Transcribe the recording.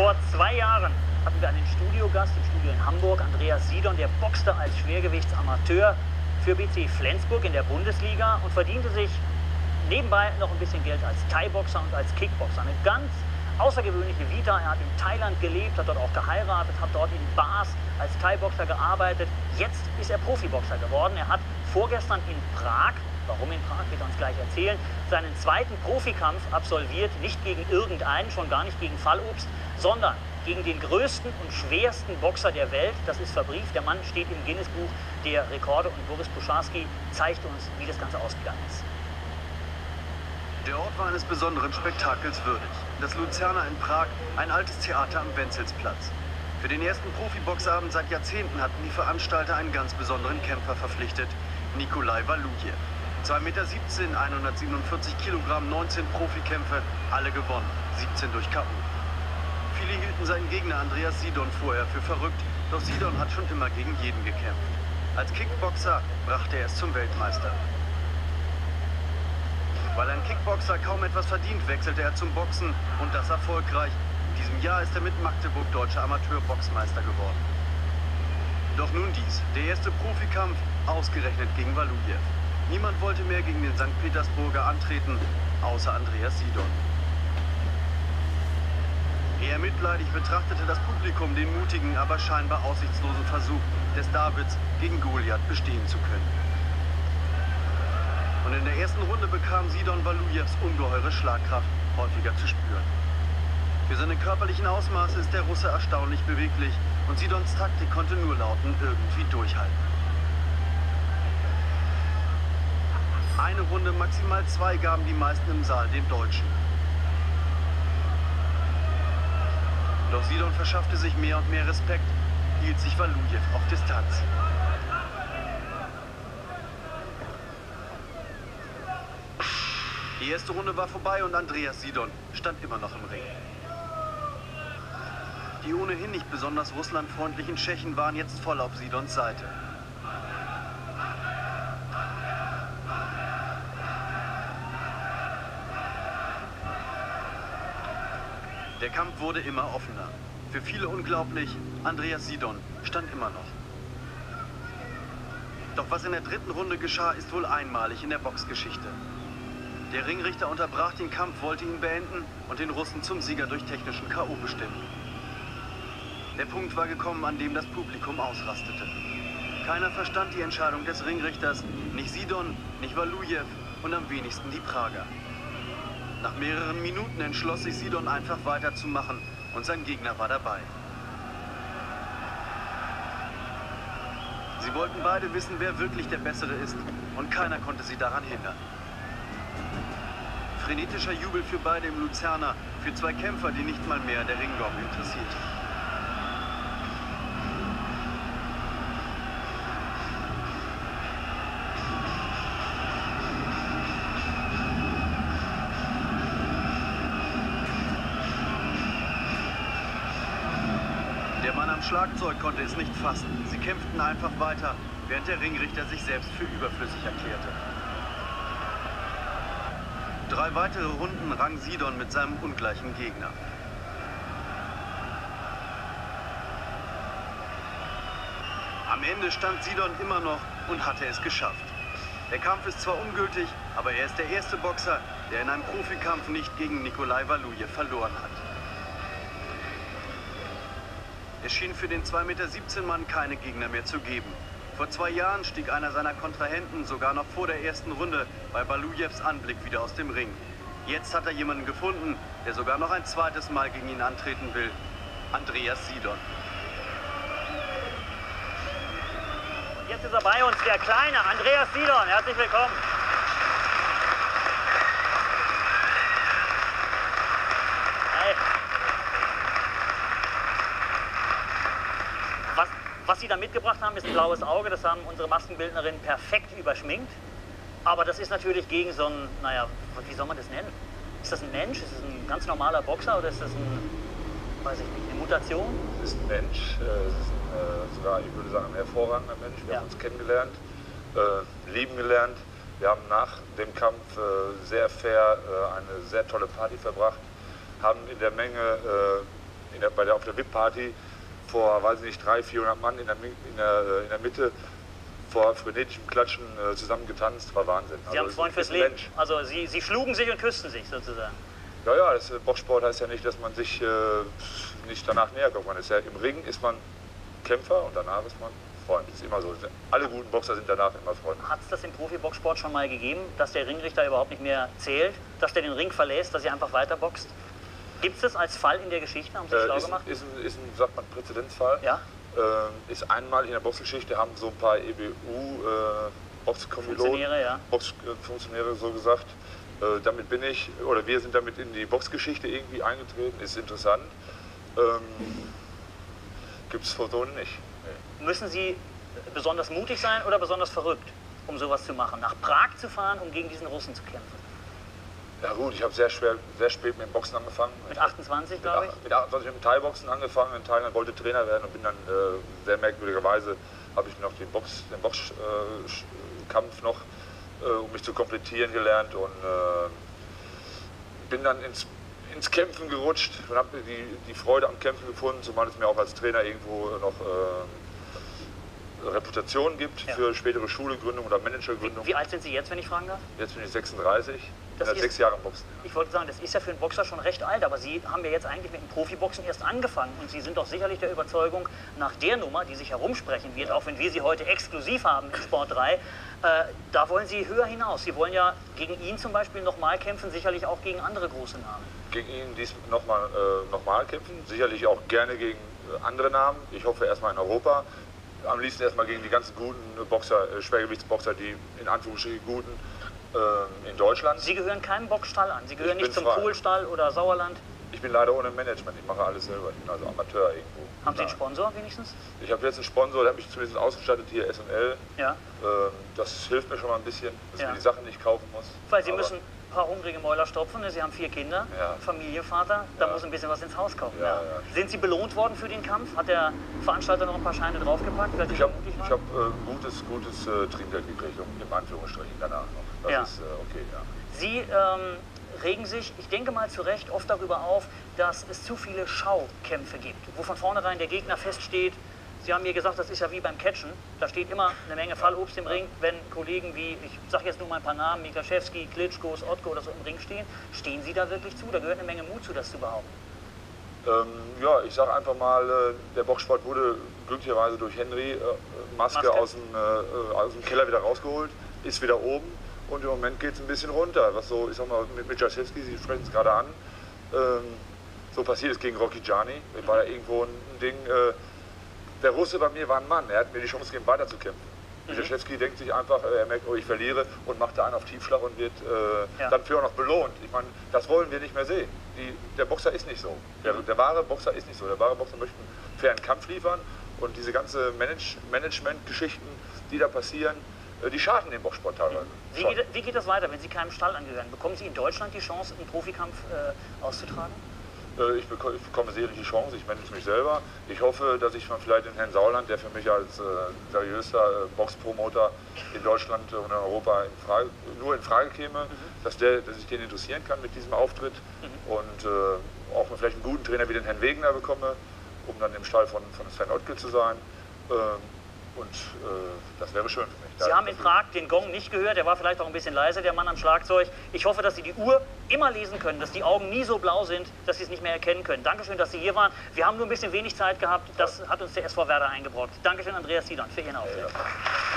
Vor zwei Jahren hatten wir einen Studiogast im Studio in Hamburg, Andreas Sidon, der boxte als Schwergewichtsamateur für BC Flensburg in der Bundesliga und verdiente sich nebenbei noch ein bisschen Geld als Thai-Boxer und als Kickboxer. Eine ganz außergewöhnliche Vita. Er hat in Thailand gelebt, hat dort auch geheiratet, hat dort in Bars als Thai-Boxer gearbeitet. Jetzt ist er Profiboxer geworden. Er hat vorgestern in Prag, warum in Prag, wird er uns gleich erzählen, seinen zweiten Profikampf absolviert. Nicht gegen irgendeinen, schon gar nicht gegen Fallobst, sondern gegen den größten und schwersten Boxer der Welt. Das ist verbrieft. Der Mann steht im Guinness-Buch der Rekorde und Boris Puscharski zeigt uns, wie das Ganze ausgegangen ist. Der Ort war eines besonderen Spektakels würdig. Das Luzerner in Prag, ein altes Theater am Wenzelsplatz. Für den ersten Profiboxabend seit Jahrzehnten hatten die Veranstalter einen ganz besonderen Kämpfer verpflichtet, Nikolai Walujew. 2,17 Meter, 147 Kilogramm, 19 Profikämpfe, alle gewonnen, 17 durch K.O. Viele hielten seinen Gegner Andreas Sidon vorher für verrückt, doch Sidon hat schon immer gegen jeden gekämpft. Als Kickboxer brachte er es zum Weltmeister. Weil ein Kickboxer kaum etwas verdient, wechselte er zum Boxen und das erfolgreich. In diesem Jahr ist er mit Magdeburg deutscher Amateurboxmeister geworden. Doch nun dies, der erste Profikampf, ausgerechnet gegen Walujew. Niemand wollte mehr gegen den St. Petersburger antreten, außer Andreas Sidon. Eher mitleidig betrachtete das Publikum den mutigen, aber scheinbar aussichtslosen Versuch des Davids gegen Goliath bestehen zu können. Und in der ersten Runde bekam Sidon Walujews ungeheure Schlagkraft häufiger zu spüren. Für seine körperlichen Ausmaße ist der Russe erstaunlich beweglich und Sidons Taktik konnte nur lauten, irgendwie durchhalten. Eine Runde, maximal zwei gaben die meisten im Saal dem Deutschen. Doch Sidon verschaffte sich mehr und mehr Respekt, hielt sich Walujew auf Distanz. Die erste Runde war vorbei und Andreas Sidon stand immer noch im Ring. Die ohnehin nicht besonders russlandfreundlichen Tschechen waren jetzt voll auf Sidons Seite. Der Kampf wurde immer offener. Für viele unglaublich, Andreas Sidon stand immer noch. Doch was in der dritten Runde geschah, ist wohl einmalig in der Boxgeschichte. Der Ringrichter unterbrach den Kampf, wollte ihn beenden und den Russen zum Sieger durch technischen K.O. bestimmen. Der Punkt war gekommen, an dem das Publikum ausrastete. Keiner verstand die Entscheidung des Ringrichters, nicht Sidon, nicht Walujew und am wenigsten die Prager. Nach mehreren Minuten entschloss sich Sidon einfach weiterzumachen und sein Gegner war dabei. Sie wollten beide wissen, wer wirklich der Bessere ist und keiner konnte sie daran hindern. Frenetischer Jubel für beide im Luzerner, für zwei Kämpfer, die nicht mal mehr der Ringgong interessiert. Schlagzeug konnte es nicht fassen. Sie kämpften einfach weiter, während der Ringrichter sich selbst für überflüssig erklärte. Drei weitere Runden rang Sidon mit seinem ungleichen Gegner. Am Ende stand Sidon immer noch und hatte es geschafft. Der Kampf ist zwar ungültig, aber er ist der erste Boxer, der in einem Profikampf nicht gegen Nikolai Walujew verloren hat. Es schien für den 2,17 Meter Mann keine Gegner mehr zu geben. Vor zwei Jahren stieg einer seiner Kontrahenten sogar noch vor der ersten Runde bei Balujews Anblick wieder aus dem Ring. Jetzt hat er jemanden gefunden, der sogar noch ein zweites Mal gegen ihn antreten will. Andreas Sidon. Jetzt ist er bei uns, der Kleine, Andreas Sidon. Herzlich willkommen. Was Sie da mitgebracht haben, ist ein blaues Auge. Das haben unsere Maskenbildnerinnen perfekt überschminkt. Aber das ist natürlich gegen so ein, naja, wie soll man das nennen? Ist das ein Mensch? Ist das ein ganz normaler Boxer oder ist das ein, weiß ich nicht, eine Mutation? Es ist ein Mensch. Äh, es ist ein, äh, sogar, ich würde sagen, ein hervorragender Mensch. Wir ja. haben uns kennengelernt, äh, lieben gelernt. Wir haben nach dem Kampf äh, sehr fair äh, eine sehr tolle Party verbracht, haben in der Menge in der, bei der, auf der VIP-Party vor, weiß ich nicht, 300, 400 Mann in der, in der, äh, in der Mitte vor frenetischem Klatschen äh, zusammen getanzt, war Wahnsinn. Sie haben Freund fürs Leben. Mensch. Also Sie, Sie schlugen sich und küssten sich sozusagen. Ja, ja, das, äh, Boxsport heißt ja nicht, dass man sich äh, nicht danach näher kommt. Man ist ja, Im Ring ist man Kämpfer und danach ist man Freund. Das ist immer so. Alle guten Boxer sind danach immer Freunde. Hat es das im Profiboxsport schon mal gegeben, dass der Ringrichter überhaupt nicht mehr zählt, dass der den Ring verlässt, dass er einfach weiter boxt? Gibt es das als Fall in der Geschichte? Haben Sie äh, schlau ist, gemacht? Ist ein, ist ein, sagt man, Präzedenzfall. Ja. Äh, ist einmal in der Boxgeschichte, haben so ein paar EBU äh, Boxkommissionen, ja. Boxfunktionäre so gesagt. Äh, damit bin ich, oder wir sind damit in die Boxgeschichte irgendwie eingetreten, ist interessant. Ähm, Gibt es vor so nicht. Nee. Müssen Sie besonders mutig sein oder besonders verrückt, um sowas zu machen? Nach Prag zu fahren, um gegen diesen Russen zu kämpfen? Ja gut, ich habe sehr, schwer, sehr spät mit dem Boxen angefangen. Mit 28, glaube ich? Mit 28 mit dem Thai-Boxen angefangen. In Thailand wollte Trainer werden und bin dann äh, sehr merkwürdigerweise, habe ich noch den, Box, den Boxkampf äh, noch, äh, um mich zu komplettieren, gelernt und äh, bin dann ins, ins Kämpfen gerutscht und habe die, die Freude am Kämpfen gefunden, zumal es mir auch als Trainer irgendwo noch äh, Reputation gibt ja. für spätere Schulegründung oder Managergründung. Wie, wie alt sind Sie jetzt, wenn ich fragen darf? Jetzt bin ich 36 das ist, sechs Jahre im Boxen. Ich wollte sagen, das ist ja für einen Boxer schon recht alt, aber Sie haben ja jetzt eigentlich mit dem Profiboxen erst angefangen und Sie sind doch sicherlich der Überzeugung, nach der Nummer, die sich herumsprechen wird, auch wenn wir sie heute exklusiv haben in Sport 3, äh, da wollen Sie höher hinaus. Sie wollen ja gegen ihn zum Beispiel nochmal kämpfen, sicherlich auch gegen andere große Namen. Gegen ihn dies nochmal äh, noch kämpfen, sicherlich auch gerne gegen äh, andere Namen. Ich hoffe erstmal in Europa. Am liebsten erstmal gegen die ganzen guten Boxer, äh, Schwergewichtsboxer, die in Anführungsstrichen guten äh, in Deutschland. Sie gehören keinem Boxstall an. Sie gehören nicht zum frei. Kohlstall oder Sauerland. Ich bin leider ohne Management. Ich mache alles selber. Ich bin also Amateur irgendwo. Haben Sie einen Sponsor wenigstens? Ich habe jetzt einen Sponsor, der hat mich zumindest ausgestattet hier, SNL. Ja. Ähm, das hilft mir schon mal ein bisschen, dass ja. ich mir die Sachen nicht kaufen muss. Weil Sie Aber müssen paar hungrige Mäuler stopfen. Sie haben vier Kinder, ja. Familienvater, da ja. muss ein bisschen was ins Haus kommen. Ja, Sind Sie belohnt worden für den Kampf? Hat der Veranstalter noch ein paar Scheine draufgepackt? Ich habe hab, äh, gutes, gutes äh, Trinkgeld gekriegt, im Anführungsstrichen danach noch. Das ist äh, okay, ja. Sie ähm, regen sich, ich denke mal zu Recht, oft darüber auf, dass es zu viele Schaukämpfe gibt, wo von vornherein der Gegner feststeht, Sie haben mir gesagt, das ist ja wie beim Catchen. Da steht immer eine Menge Fallobst im Ring. Wenn Kollegen wie, ich sage jetzt nur mal ein paar Namen, Mikaschewski, Klitschko, Otko oder so im Ring stehen, stehen Sie da wirklich zu? Da gehört eine Menge Mut zu, das zu behaupten. Ähm, ja, ich sage einfach mal, äh, der Boxsport wurde glücklicherweise durch Henry äh, Maske, Maske. Aus, dem, äh, aus dem Keller wieder rausgeholt, ist wieder oben und im Moment geht es ein bisschen runter. Was so, ich sag mal, mit Mijaschewski, Sie sprechen es gerade an, ähm, so passiert ist gegen Rocky Gianni. War ja irgendwo ein Ding, äh, der Russe bei mir war ein Mann, er hat mir die Chance gegeben, weiterzukämpfen. Mhm. denkt sich einfach, äh, er merkt, oh, ich verliere und macht da einen auf Tiefschlag und wird äh, ja. dann für auch noch belohnt. Ich meine, das wollen wir nicht mehr sehen. Die, der Boxer ist nicht so. Der, der, wahre Boxer ist nicht so. Der wahre Boxer möchte einen fairen Kampf liefern und diese ganze Manage Management-Geschichten, die da passieren, äh, die schaden dem Boxsport teilweise. Wie geht, wie geht, das weiter, wenn Sie keinem Stall angehören? Bekommen Sie in Deutschland die Chance, einen Profikampf äh, auszutragen? Äh, ich bekomme sicherlich die Chance, ich manage mich selber. Ich hoffe, dass ich vielleicht den Herrn Sauerland, der für mich als äh, seriöser äh, Boxpromoter in Deutschland und in Europa in Frage, nur in Frage käme, mhm. dass, der, dass ich den interessieren kann mit diesem Auftritt mhm. und äh, auch vielleicht einen guten Trainer wie den Herrn Wegener bekomme, um dann im Stall von, von Sven Ottke zu sein. Ähm, und äh, das wäre schön. Sie haben in Prag den Gong nicht gehört, der war vielleicht auch ein bisschen leise, der Mann am Schlagzeug. Ich hoffe, dass Sie die Uhr immer lesen können, dass die Augen nie so blau sind, dass Sie es nicht mehr erkennen können. Dankeschön, dass Sie hier waren. Wir haben nur ein bisschen wenig Zeit gehabt, das hat uns der SV Werder eingebrockt. Dankeschön, Andreas Sidon, für Ihren Auftritt. Ja.